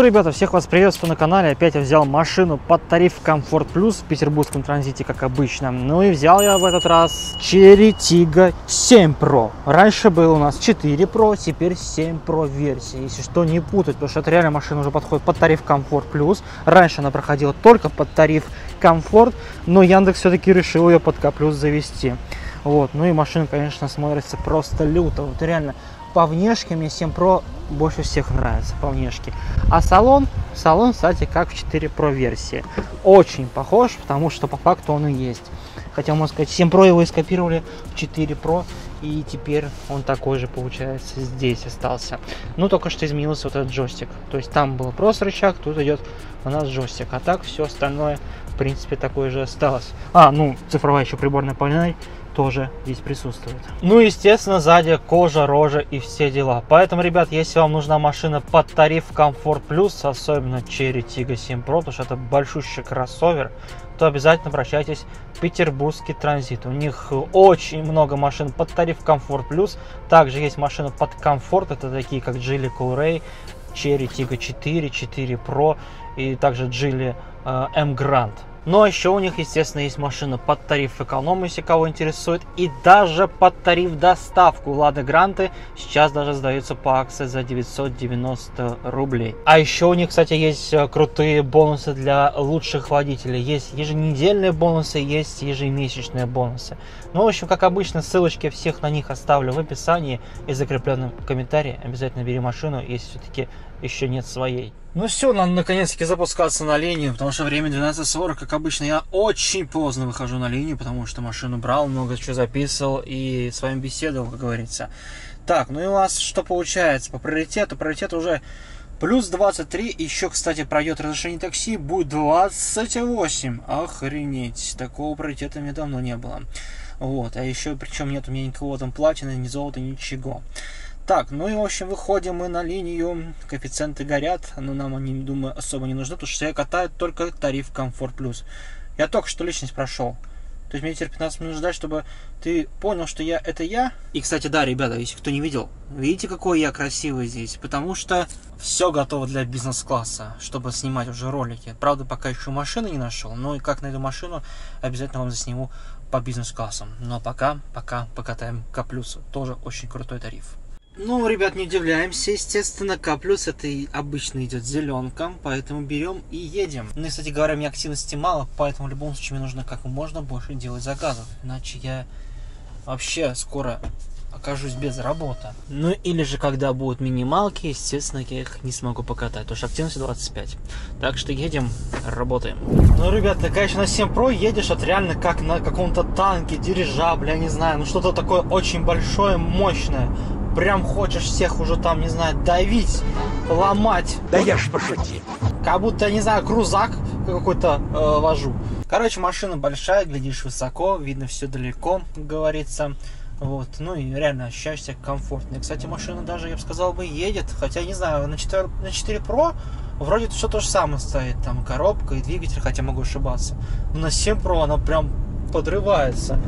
Ну что, ребята, всех вас приветствую на канале. Опять я взял машину под тариф Комфорт Плюс в петербургском транзите, как обычно. Ну и взял я в этот раз Cherry Tiggo 7 Pro. Раньше был у нас 4 Pro, теперь 7 Pro версия. Если что, не путать, потому что эта реально машина уже подходит под тариф Комфорт Плюс. Раньше она проходила только под тариф Комфорт, но Яндекс все-таки решил ее под К Плюс завести. Вот, ну и машина, конечно, смотрится просто люто. Вот реально, по внешке мне 7 Pro больше всех нравится по внешке. А салон, салон, кстати, как в 4 Pro версии. Очень похож, потому что по факту он и есть. Хотя, можно сказать, 7 Pro его и скопировали в 4 Pro, и теперь он такой же, получается, здесь остался. Ну, только что изменился вот этот джойстик. То есть там был просто рычаг, тут идет у нас джойстик. А так все остальное, в принципе, такое же осталось. А, ну, цифровая еще приборная панель тоже здесь присутствует. Ну, естественно, сзади кожа, рожа и все дела. Поэтому, ребят, если вам нужна машина под тариф Комфорт Плюс, особенно Cherry Tiggo 7 Pro, потому что это большущий кроссовер, то обязательно обращайтесь в Петербургский транзит. У них очень много машин под тариф Комфорт Плюс. Также есть машины под комфорт, это такие как Geely Coolray, Cherry Tiggo 4, 4 Pro и также Geely э, M Grand. Но еще у них, естественно, есть машина под тариф эконом, если кого интересует. И даже под тариф доставку Лада Гранты сейчас даже сдаются по акции за 990 рублей. А еще у них, кстати, есть э, крутые бонусы для лучших водителей. Есть еженедельные бонусы, есть ежемесячные бонусы. Ну, в общем, как обычно, ссылочки всех на них оставлю в описании и закрепленном комментарии. Обязательно бери машину, если все-таки еще нет своей. Ну все, надо наконец-таки запускаться на линию, потому что время 12.40, как обычно, я очень поздно выхожу на линию, потому что машину брал, много чего записывал и с вами беседовал, как говорится. Так, ну и у вас что получается? По приоритету, приоритет уже плюс 23, еще, кстати, пройдет разрешение такси, будет 28. Охренеть, такого приоритета мне давно не было. Вот, а еще, причем нет у меня никого там платины, ни золота, ничего. Так, ну и в общем выходим мы на линию, коэффициенты горят, но нам они, думаю, особо не нужны, потому что я катаю только тариф Комфорт Плюс. Я только что личность прошел. То есть мне теперь 15 минут ждать, чтобы ты понял, что я это я. И, кстати, да, ребята, если кто не видел, видите, какой я красивый здесь? Потому что все готово для бизнес-класса, чтобы снимать уже ролики. Правда, пока еще машины не нашел, но и как найду машину, обязательно вам засниму по бизнес-классам. Но пока, пока покатаем К+. Тоже очень крутой тариф. Ну, ребят, не удивляемся, естественно, К плюс это и обычно идет зеленка, поэтому берем и едем. Ну и, кстати говоря, у меня активности мало, поэтому в любом случае мне нужно как можно больше делать заказов, иначе я вообще скоро окажусь без работы. Ну или же, когда будут минималки, естественно, я их не смогу покатать, потому что активность 25. Так что едем, работаем. Ну, ребят, ты, конечно, на 7 Pro едешь, вот реально как на каком-то танке, дирижабле, я не знаю, ну что-то такое очень большое, мощное прям хочешь всех уже там, не знаю, давить, ломать. Да я ж пошутил. Как будто, не знаю, крузак какой-то э, вожу. Короче, машина большая, глядишь высоко, видно все далеко, как говорится. Вот, ну и реально ощущаешь себя комфортно. И, кстати, машина даже, я бы сказал, бы едет. Хотя, не знаю, на 4, на 4 Pro вроде все то же самое стоит. Там коробка и двигатель, хотя могу ошибаться. Но на 7 Pro она прям подрывается.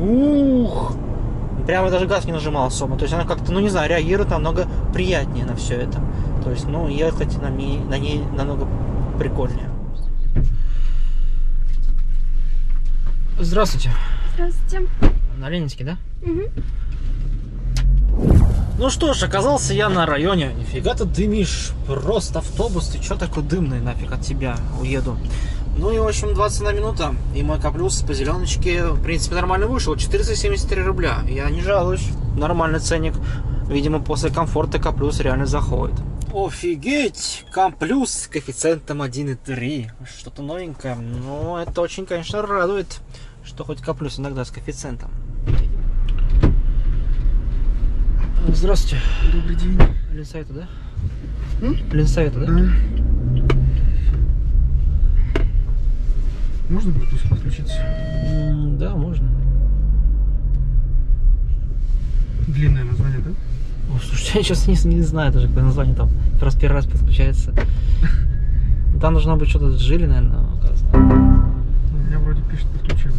Ух! Прямо даже газ не нажимал особо. То есть она как-то, ну не знаю, реагирует намного приятнее на все это. То есть, ну, ехать на ней, на ней намного прикольнее. Здравствуйте. Здравствуйте. На Ленинске, да? Угу. Ну что ж, оказался я на районе. Нифига ты дымишь. Просто автобус. Ты что такой дымный нафиг от тебя уеду? Ну и, в общем, 21 минута, и мой каплюс по зеленочке, в принципе, нормально вышел. 473 рубля. Я не жалуюсь. Нормальный ценник. Видимо, после комфорта каплюс реально заходит. Офигеть! Комплюс с коэффициентом 1,3. Что-то новенькое. Но это очень, конечно, радует, что хоть каплюс иногда с коэффициентом. Здравствуйте. Добрый день. Ленсовета, да? М? Ленсовета, да? Да. Можно Bluetooth подключиться? Да, можно. Длинное название, да? О, слушайте, я сейчас не, не знаю даже, какое название там. Просто первый раз подключается. Там должно быть что-то с жили, наверное, указано. У меня вроде пишет подключилось.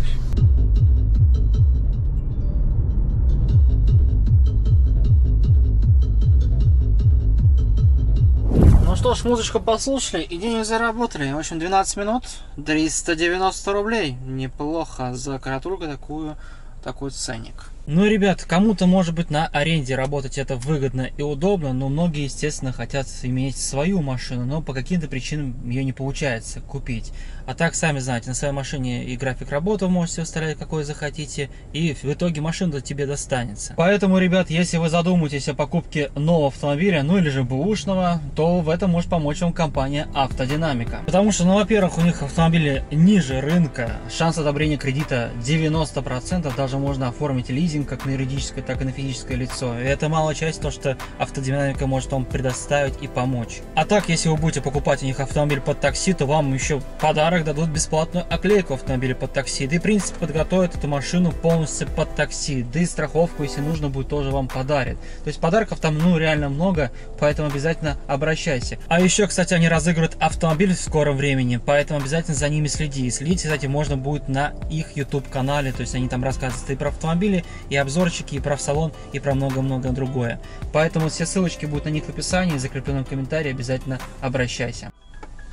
Ну что ж, музычку послушали и денег заработали. В общем, 12 минут, 390 рублей. Неплохо за каратурку такую, такой ценник. Ну, ребят, кому-то, может быть, на аренде работать это выгодно и удобно, но многие, естественно, хотят иметь свою машину, но по каким-то причинам ее не получается купить. А так, сами знаете, на своей машине и график работы вы можете выставлять какой захотите, и в итоге машина тебе достанется. Поэтому, ребят, если вы задумаетесь о покупке нового автомобиля, ну или же бэушного, то в этом может помочь вам компания Автодинамика. Потому что, ну, во-первых, у них автомобили ниже рынка, шанс одобрения кредита 90%, даже можно оформить лизинг лизинг как на юридическое, так и на физическое лицо. И это малая часть, то, что автодинамика может вам предоставить и помочь. А так, если вы будете покупать у них автомобиль под такси, то вам еще подарок дадут бесплатную оклейку автомобиля под такси. Да и, в принципе, подготовят эту машину полностью под такси. Да и страховку, если нужно будет, тоже вам подарят. То есть подарков там, ну, реально много, поэтому обязательно обращайся. А еще, кстати, они разыгрывают автомобиль в скором времени, поэтому обязательно за ними следи. Следить, кстати, можно будет на их YouTube канале, то есть они там рассказывают и про автомобили, и обзорчики, и про салон, и про много-много другое. Поэтому все ссылочки будут на них в описании, закрепленном комментарии, обязательно обращайся.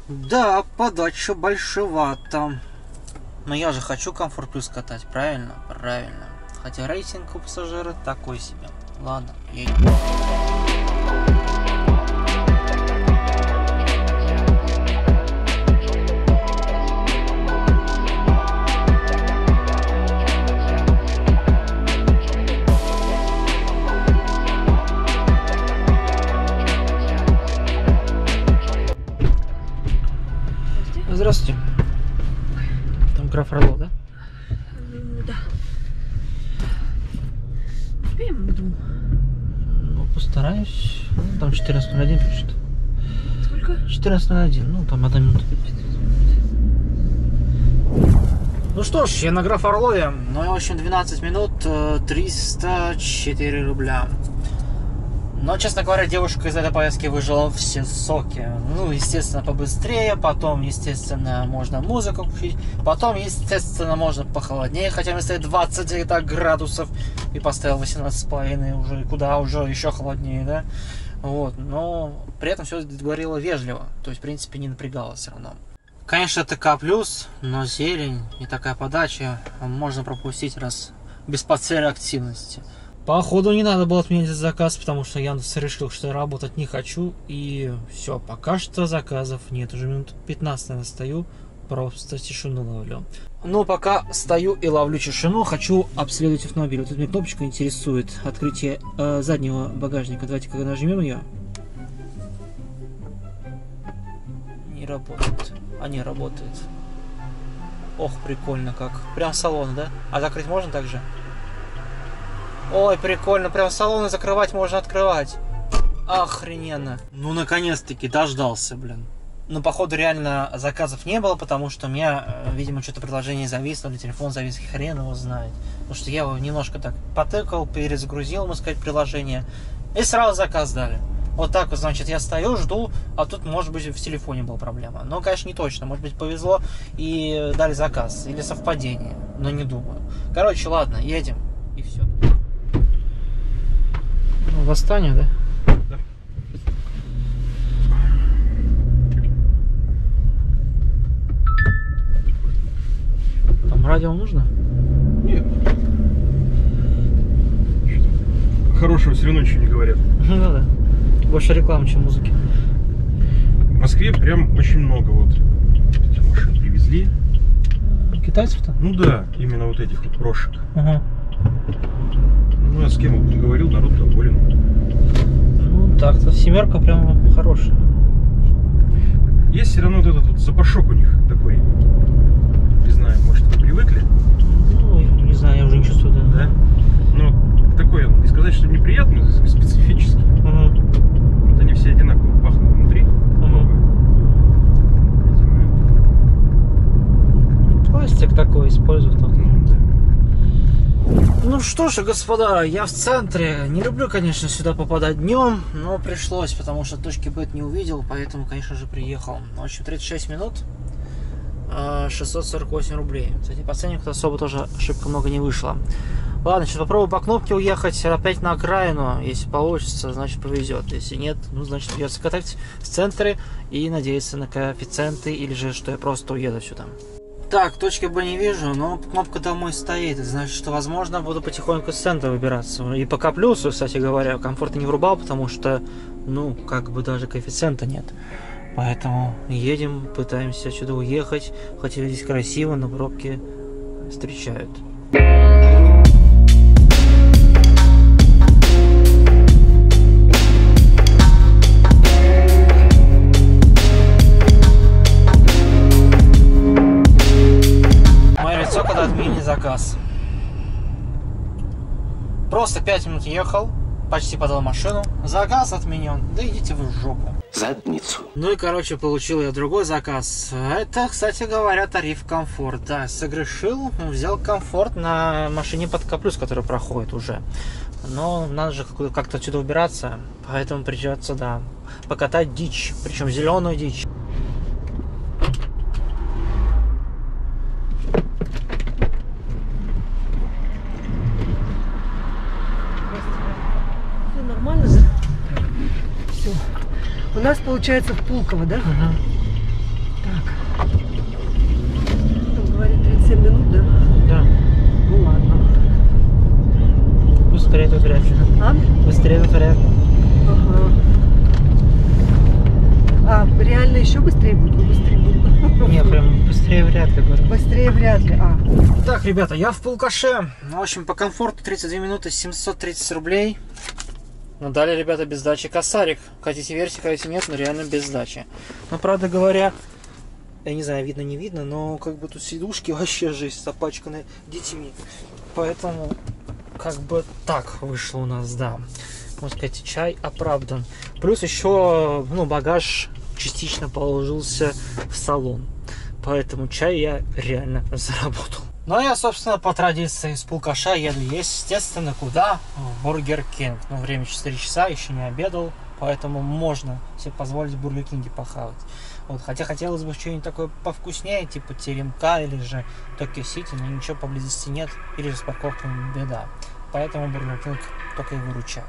Да, подача большевато. Но я же хочу комфорт плюс катать, правильно? Правильно. Хотя рейтинг у пассажира такой себе. Ладно, едем. 14.01, ну, там одна минута. Ну что ж, я на граф Орлове. Ну, в общем, 12 минут, э, 304 рубля. Но, честно говоря, девушка из этой поездки выжила все соки. Ну, естественно, побыстрее, потом, естественно, можно музыку включить, потом, естественно, можно похолоднее, хотя мне стоит 29 градусов, и поставил 18,5, уже куда уже еще холоднее, да? Вот, но при этом все говорила вежливо, то есть, в принципе, не напрягала все равно. Конечно, ТК плюс, но зелень и такая подача можно пропустить раз без потери активности. Походу не надо было отменять заказ, потому что Яндекс решил, что я работать не хочу. И все, пока что заказов нет. Уже минут 15, наверное, стою, просто тишину ловлю. Ну, пока стою и ловлю тишину, хочу обследовать автомобиль. Вот эта меня кнопочка интересует. Открытие э, заднего багажника. Давайте, когда нажмем ее. Не работает. А не работает. Ох, прикольно как. Прям салон, да? А закрыть можно также? Ой, прикольно, прям салоны закрывать можно открывать. Охрененно. Ну, наконец-таки дождался, блин. Ну, походу, реально заказов не было, потому что у меня, э, видимо, что-то предложение зависло, или телефон завис, хрен его знает. Потому что я его немножко так потыкал, перезагрузил, можно сказать, приложение, и сразу заказ дали. Вот так вот, значит, я стою, жду, а тут, может быть, в телефоне была проблема. Но, конечно, не точно. Может быть, повезло и дали заказ. Или совпадение. Но не думаю. Короче, ладно, едем. И все. Восстание, да? Радио нужно? Нет. Хорошего все равно ничего не говорят. Ну да. Больше рекламы, чем музыки. В Москве прям очень много вот этих машин привезли. Китайцев-то? Ну да, именно вот этих вот прошек. Ага. Ну, я с кем говорил, народ доволен. Ну так-то семерка прям хорошая. Есть все равно вот этот вот запашок у них такой. Не знаю, может вы привыкли, Ну, не знаю, я уже не чувствую, да. да? Ну, такой, он, не сказать, что неприятный, специфический. Ага. Вот они все одинаково пахнут внутри. Ага. Пластик такой используют. ну, да. Ну что ж, господа, я в центре. Не люблю, конечно, сюда попадать днем, но пришлось, потому что точки бет не увидел, поэтому, конечно же, приехал. В общем, 36 минут, 648 рублей. Кстати, по ценнику особо тоже ошибка много не вышла. Ладно, сейчас попробую по кнопке уехать опять на окраину. Если получится, значит повезет. Если нет, ну значит придется катать в центре и надеяться на коэффициенты или же что я просто уеду сюда. Так, точки Б не вижу, но кнопка домой стоит. Значит, что, возможно, буду потихоньку с центра выбираться. И пока плюсу, кстати говоря, комфорта не врубал, потому что, ну, как бы даже коэффициента нет. Поэтому едем, пытаемся сюда уехать. Хотя здесь красиво, но пробки встречают. Мое лицо, когда отменили заказ. Просто 5 минут ехал, почти подал машину, заказ отменен, да идите вы в жопу. задницу. Ну и, короче, получил я другой заказ. Это, кстати говоря, тариф комфорт. Да, согрешил, взял комфорт на машине под К+, которая проходит уже. Но надо же как- как-то отсюда убираться, поэтому придется, да, покатать дичь, причем зеленую дичь. Все нормально, да? Все. У нас получается в Пулково, да? Так. Там говорит 37 минут, да? Да, Ну ладно. быстрее тут вряд ли. А? Быстрее тут вряд ли. Ага. А, реально еще быстрее будет? Ну, быстрее будет. Не, прям быстрее вряд ли, говорю. Быстрее вряд ли. А, Так, ребята, я в Пулкаше. Ну, В общем, по комфорту 32 минуты 730 рублей. Ну, далее, ребята, без сдачи косарик. Хотите верьте, хотите нет, но реально без сдачи. Но, правда говоря, я не знаю, видно, не видно, но как бы тут сидушки вообще жесть запачканы детьми. Поэтому, как бы так вышло у нас, да. Можно сказать, чай оправдан. Плюс еще, ну, багаж частично положился в салон. Поэтому чай я реально заработал. Ну, а я, собственно, по традиции с Пулкаша еду естественно, куда? В Burger King. Ну, время 4 часа, еще не обедал, поэтому можно себе позволить в Бургер Кинге похавать. Вот, хотя хотелось бы что-нибудь такое повкуснее, типа теремка или же Токио Сити, но ничего поблизости нет, или же с парковками беда. Поэтому Бургер Кинг только и выручает.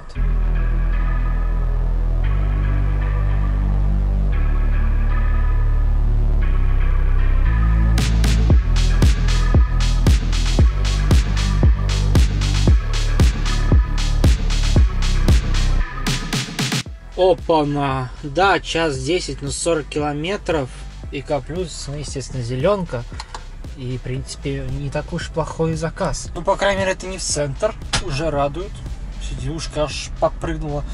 Опа-на! Да, час 10, но 40 километров. И плюс, ну, естественно, зеленка. И, в принципе, не такой уж плохой заказ. Ну, по крайней мере, это не в центр. Уже радует. Сидюшка аж подпрыгнула.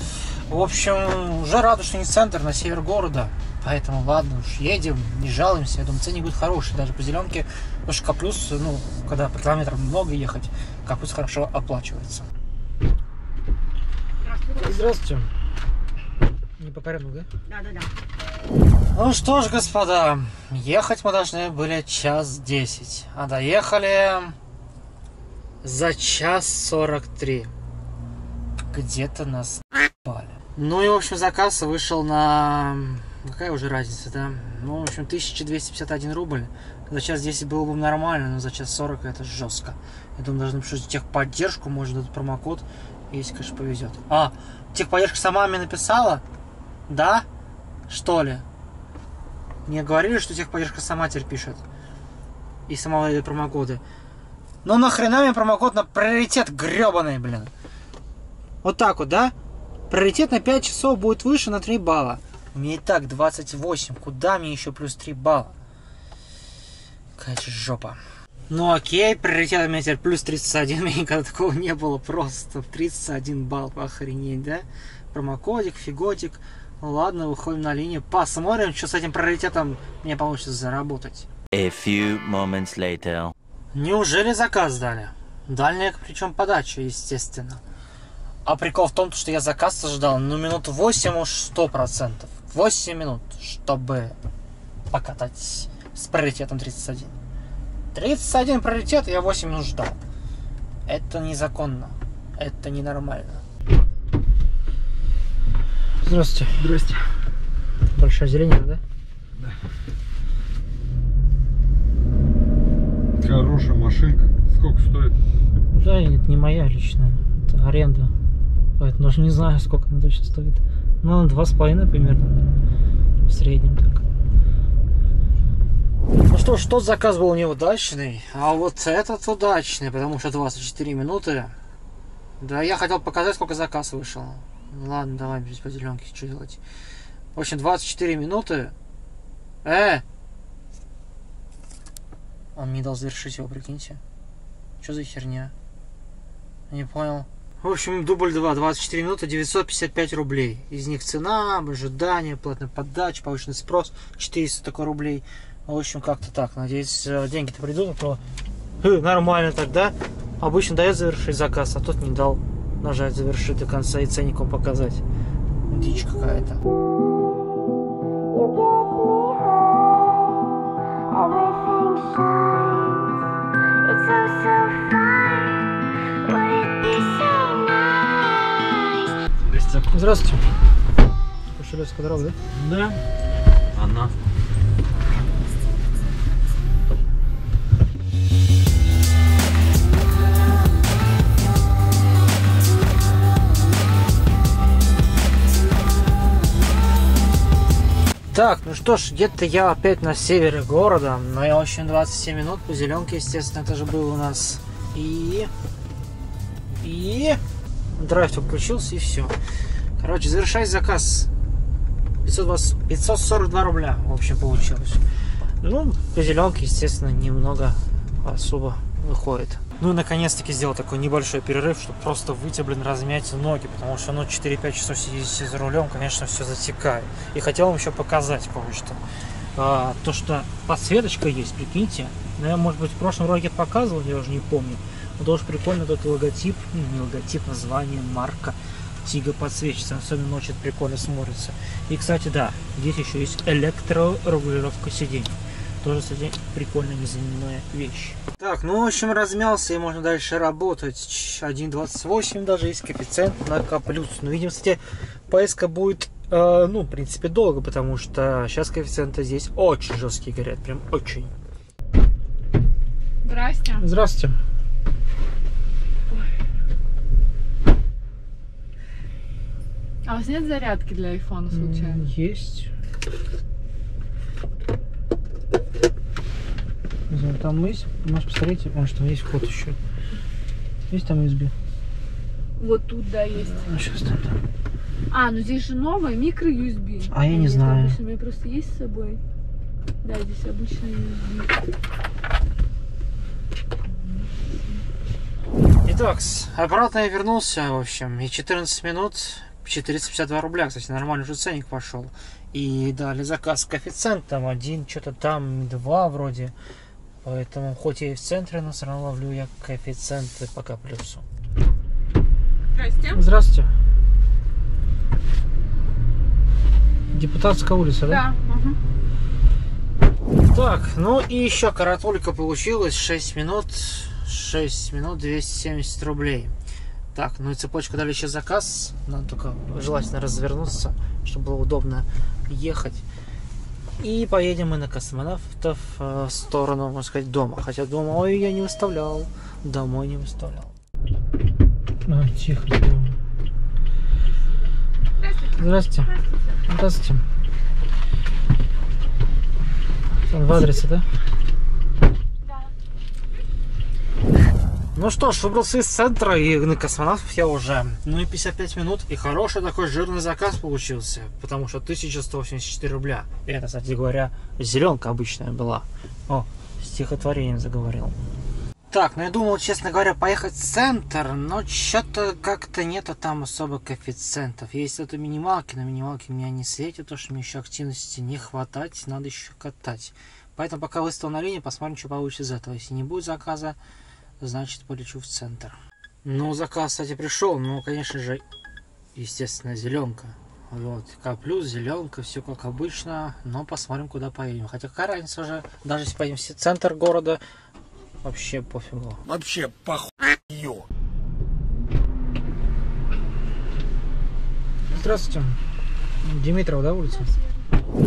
В общем, уже радует, что не центр, на север города. Поэтому, ладно уж, едем, не жалуемся. Я думаю, ценник будет хороший, даже по зеленке. Потому что К плюс, ну, когда по километрам много ехать, К плюс хорошо оплачивается. Здравствуйте. Не по порядку, да? да, да, да. Ну что ж, господа, ехать мы должны были час десять, а доехали за час сорок три. Где-то нас ебали. Ну и, в общем, заказ вышел на... Какая уже разница, да? Ну, в общем, 1251 рубль. За час 10 было бы нормально, но за час 40 это жестко. Я думаю, должны написать техподдержку, может, дадут промокод, если, конечно, повезет. А, техподдержка сама мне написала? Да? Что ли? Мне говорили, что техподдержка сама теперь пишет. И сама выдает промокоды. Ну нахрена мне промокод на приоритет гребаный, блин. Вот так вот, да? Приоритет на 5 часов будет выше на 3 балла. У меня и так 28. Куда мне еще плюс 3 балла? Какая же жопа. Ну окей, приоритет у меня теперь плюс 31. У меня никогда такого не было. Просто 31 балл. Охренеть, да? Промокодик, фиготик. Ладно, выходим на линию. Посмотрим, что с этим приоритетом мне получится заработать. A few moments later. Неужели заказ дали? Дальняя, причем подача, естественно. А прикол в том, что я заказ ждал, ну, минут 8 уж 100%. 8 минут, чтобы покатать с приоритетом 31. 31 приоритет, я 8 минут ждал. Это незаконно. Это ненормально. Здравствуйте. Здрасте. Большое зелень, да? Хорошая машинка. Сколько стоит? Да, это не моя личная, это аренда. Поэтому даже не знаю, сколько она точно стоит. Ну, на два с половиной примерно. В среднем так. Ну что ж, тот заказ был неудачный, а вот этот удачный, потому что 24 минуты. Да, я хотел показать, сколько заказ вышел. Ну ладно, давай без поделенки, что делать. В общем, 24 минуты. Э! Он не дал завершить его, прикиньте. Что за херня? Не понял. В общем, дубль 2, 24 минуты, 955 рублей. Из них цена, ожидание, платная подача, повышенный спрос, 400 такой рублей. В общем, как-то так. Надеюсь, э, деньги-то придут, а то э, нормально тогда. Обычно дает завершить заказ, а тот не дал нажать завершить до конца и ценником показать. Дичь какая-то. You get me home, everything shines. Так, ну что ж, где-то я опять на севере города, но я общем 27 минут по зеленке, естественно, это же был у нас. И... И... Драйв включился и все. Короче, завершай заказ. 520, 542 рубля, в общем, получилось. Ну, по зеленке, естественно, немного особо выходит. Ну и наконец-таки сделал такой небольшой перерыв, чтобы просто выйти, блин, размять ноги, потому что, ну, 4-5 часов сидеть за рулем, конечно, все затекает. И хотел вам еще показать кое-что. А, то, что подсветочка есть, прикиньте. Ну, я, может быть, в прошлом ролике показывал, я уже не помню. Но тоже прикольно этот логотип, ну, не логотип, название, марка. Тига подсвечивается, особенно ночью прикольно смотрится. И, кстати, да, здесь еще есть электрорегулировка сидений. Тоже, кстати, прикольная незаменимая вещь. Так, ну, в общем, размялся и можно дальше работать. 1.28 даже есть коэффициент на К+. Ну, видимо, кстати, поиска будет, э, ну, в принципе, долго, потому что сейчас коэффициенты здесь очень жесткие горят, прям очень. Здрасте. Здравствуйте. А у вас нет зарядки для айфона случайно? Есть. Не знаю, там есть, можешь посмотреть, может там есть вход еще. Есть там USB? Вот тут, да, есть. А, сейчас там, там. А, ну здесь же новая, микро-USB. А я не Нет, знаю. Обычно, у меня просто есть с собой. Да, здесь обычный USB. Итак, обратно я вернулся, в общем, и 14 минут, 452 рубля, кстати, нормальный уже ценник пошел. И дали заказ коэффициентом, один, что-то там, два вроде. Поэтому, хоть я и в центре, но все равно ловлю я коэффициенты пока плюсу. Здрасте. Здравствуйте. Депутатская улица, да? Да. мгм. Так, ну и еще каратулька получилась 6 минут, 6 минут 270 рублей. Так, ну и цепочку дали еще заказ. Надо только желательно развернуться, чтобы было удобно ехать. И поедем мы на космонавтов э, в сторону, можно сказать, дома. Хотя дома, ой, я не выставлял. Домой не выставлял. А, тихо. Здравствуйте. Здравствуйте. Он в адресе, да? Ну что ж, выбрался из центра и на космонавтов я уже. Ну и 55 минут. И хороший такой жирный заказ получился. Потому что 1184 рубля. И это, кстати говоря, зеленка обычная была. О, стихотворением заговорил. Так, ну я думал, честно говоря, поехать в центр, но что-то как-то нету там особо коэффициентов. Есть это минималки, на минималке меня не светит, то что мне еще активности не хватать, надо еще катать. Поэтому пока выставил на линии, посмотрим, что получится из этого. Если не будет заказа, значит полечу в центр. Ну, заказ, кстати, пришел, но, конечно же, естественно, зеленка. Вот, К плюс, зеленка, все как обычно, но посмотрим, куда поедем. Хотя какая разница уже, даже если поедем в центр города, вообще пофигу. Вообще похую. Здравствуйте. Димитров, да, улица?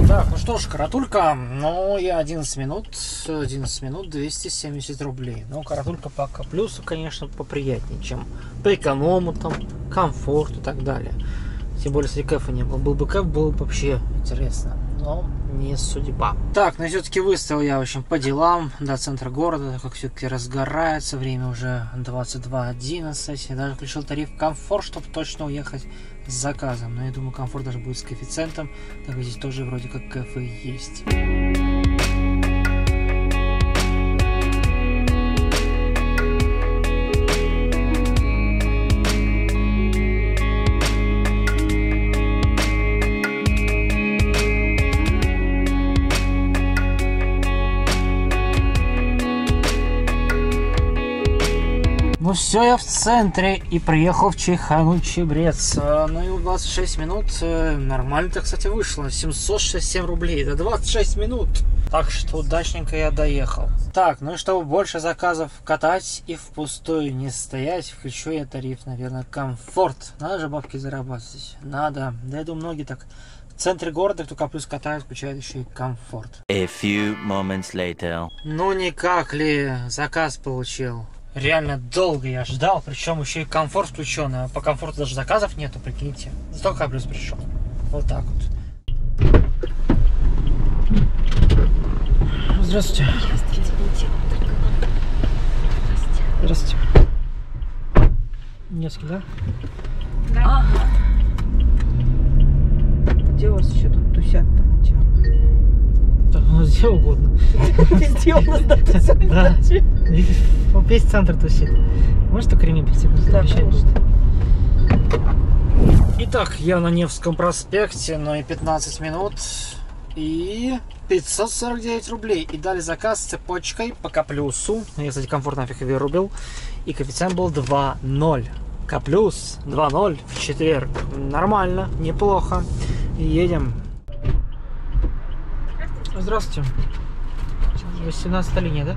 Так, ну что ж, каратулька, ну и 11 минут, 11 минут 270 рублей. Ну, каратулька пока плюсу, конечно, поприятнее, чем по эконому, там, комфорт и так далее. Тем более, если кэфа не было. Был бы кэф, было бы вообще интересно. Но не судьба. Так, ну все-таки выставил я, в общем, по делам до центра города, так как все-таки разгорается, время уже 22.11. Я даже включил тариф комфорт, чтобы точно уехать с заказом. Но я думаю, комфорт даже будет с коэффициентом, так как здесь тоже вроде как кафе есть. Все, я в центре и приехал в Чайхану Чебрец. Ну и в 26 минут э, нормально-то, кстати, вышло. 767 рублей. Это 26 минут. Так что удачненько я доехал. Так, ну и чтобы больше заказов катать и впустую не стоять, включу я тариф, наверное, комфорт. Надо же бабки зарабатывать. Надо. Да я думаю, многие так в центре города, кто плюс катает, включает еще и комфорт. A few moments later. Ну никак ли заказ получил? Реально долго я ждал, причем еще и комфорт включен, а по комфорту даже заказов нету, прикиньте. Зато плюс пришел. Вот так вот. Здравствуйте. Здравствуйте. Невский, да? Где у вас еще тут? Так, ну где угодно. Везде у нас да, вот весь центр тусит. Можешь только ремень пристегнуть? Да, конечно. Итак, я на Невском проспекте, но и 15 минут. И 549 рублей. И дали заказ с цепочкой по Каплюсу. Я, кстати, комфортно нафиг вырубил. И коэффициент был 2.0. Каплюс 2.0 в четверг. Нормально, неплохо. Едем. Здравствуйте. 18 линия, да?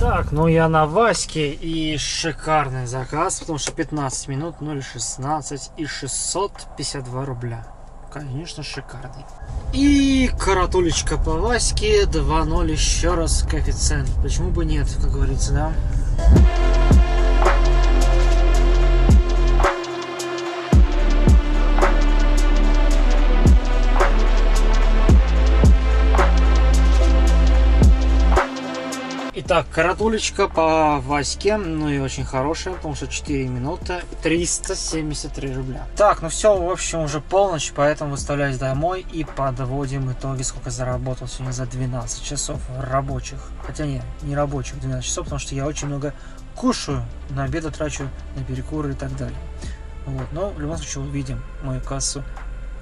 Так, ну я на Ваське и шикарный заказ, потому что 15 минут 0,16 и 652 рубля. Конечно, шикарный. И каратулечка по Ваське 2.0 еще раз коэффициент. Почему бы нет, как говорится, да? Итак, каратулечка по Ваське, ну и очень хорошая, потому что 4 минуты 373 рубля. Так, ну все, в общем, уже полночь, поэтому выставляюсь домой и подводим итоги, сколько заработал сегодня за 12 часов рабочих. Хотя не, не рабочих 12 часов, потому что я очень много кушаю, на обеды трачу, на перекуры и так далее. Вот, но в любом случае увидим мою кассу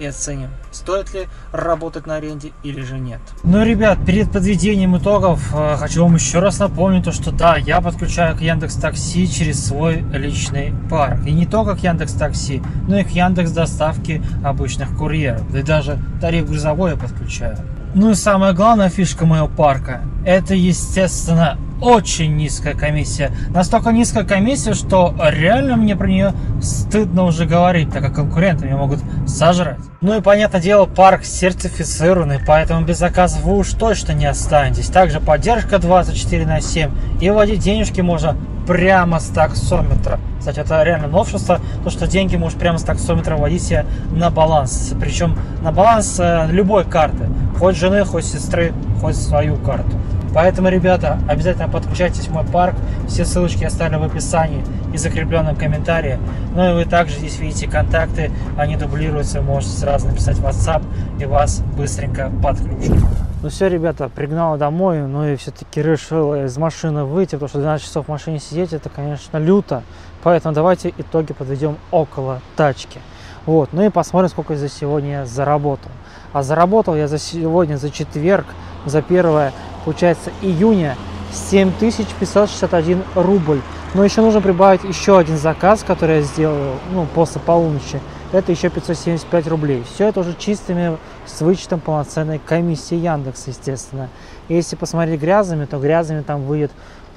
и оценим, стоит ли работать на аренде или же нет. Ну, ребят, перед подведением итогов э, хочу вам еще раз напомнить, то, что да, я подключаю к Яндекс Такси через свой личный парк. И не только к Яндекс Такси, но и к Яндекс Доставке обычных курьеров. Да и даже тариф грузовой я подключаю. Ну и самая главная фишка моего парка, это, естественно, очень низкая комиссия. Настолько низкая комиссия, что реально мне про нее стыдно уже говорить, так как конкуренты меня могут сожрать. Ну и понятное дело, парк сертифицированный, поэтому без заказов вы уж точно не останетесь. Также поддержка 24 на 7 и вводить денежки можно прямо с таксометра. Кстати, это реально новшество, то что деньги можешь прямо с таксометра вводить себе на баланс. Причем на баланс э, любой карты. Хоть жены, хоть сестры, хоть свою карту. Поэтому, ребята, обязательно подключайтесь в мой парк. Все ссылочки я оставлю в описании и закрепленном комментарии. Ну и вы также здесь видите контакты, они дублируются, можете сразу написать в WhatsApp и вас быстренько подключат. Ну все, ребята, пригнал домой, но и все-таки решил из машины выйти, потому что 12 часов в машине сидеть, это, конечно, люто. Поэтому давайте итоги подведем около тачки. Вот, ну и посмотрим, сколько за сегодня я заработал. А заработал я за сегодня, за четверг, за 1, получается, июня 7561 рубль. Но еще нужно прибавить еще один заказ, который я сделал ну, после полуночи. Это еще 575 рублей. Все это уже чистыми с вычетом полноценной комиссии Яндекса, естественно. Если посмотреть грязными, то грязными там выйдет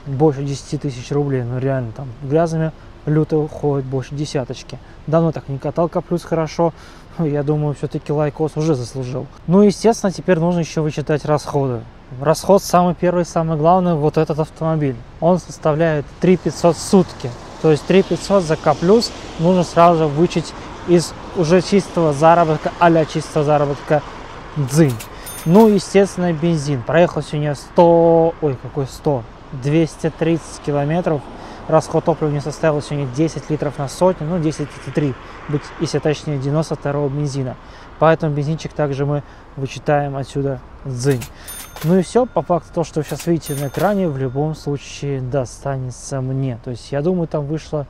больше 10 тысяч рублей. Ну реально, там грязными люто уходит больше десяточки. Давно так не катал плюс хорошо. Я думаю, все-таки лайкос уже заслужил. Ну, естественно, теперь нужно еще вычитать расходы. Расход самый первый, самый главный, вот этот автомобиль. Он составляет 3 500 в сутки. То есть 3 500 за К нужно сразу же вычесть из уже чистого заработка, а чистого заработка дзынь. Ну, естественно, бензин. Проехал сегодня 100, ой, какой 100, 230 километров. Расход топлива не составил сегодня 10 литров на сотню, ну 10,3, быть, если точнее 92 бензина. Поэтому бензинчик также мы вычитаем отсюда дзынь. Ну и все, по факту то, что вы сейчас видите на экране, в любом случае достанется мне. То есть я думаю, там вышло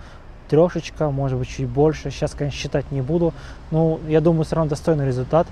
трешечка, может быть чуть больше. Сейчас, конечно, считать не буду. Но я думаю, все равно достойный результат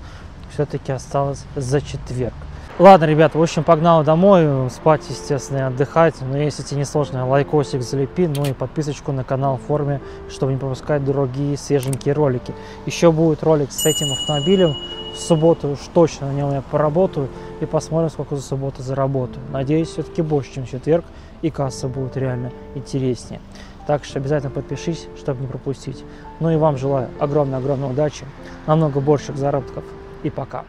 все-таки осталось за четверг. Ладно, ребят, в общем, погнал домой, спать, естественно, и отдыхать. Но если тебе не сложно, лайкосик залепи, ну и подписочку на канал в форме, чтобы не пропускать другие свеженькие ролики. Еще будет ролик с этим автомобилем. В субботу уж точно на нем я поработаю и посмотрим, сколько за субботу заработаю. Надеюсь, все-таки больше, чем четверг, и касса будет реально интереснее. Так что обязательно подпишись, чтобы не пропустить. Ну и вам желаю огромной-огромной удачи, намного больших заработков и пока.